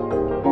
Música